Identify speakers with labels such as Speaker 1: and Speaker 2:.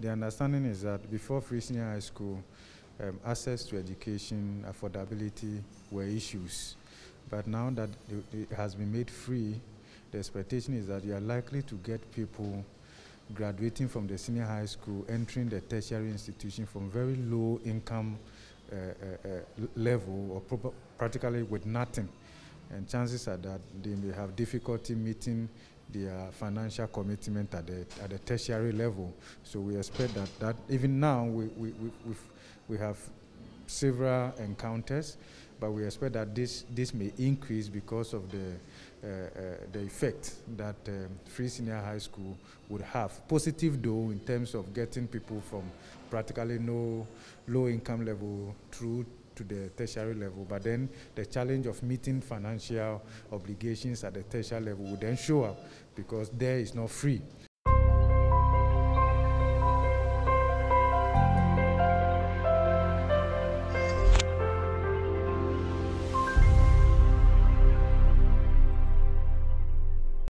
Speaker 1: the understanding is that before Free Senior High School, um, access to education, affordability were issues. But now that it has been made free, the expectation is that you are likely to get people graduating from the senior high school, entering the tertiary institution from very low income uh, uh, uh, level or practically with nothing. And chances are that they may have difficulty meeting their financial commitment at the, at the tertiary level. So we expect that, that even now we, we, we, we have several encounters, but we expect that this, this may increase because of the, uh, uh, the effect that um, Free Senior High School would have. Positive though in terms of getting people from practically no low income level through to the tertiary level, but then the challenge of meeting financial obligations at the tertiary level would then show up because there is not free.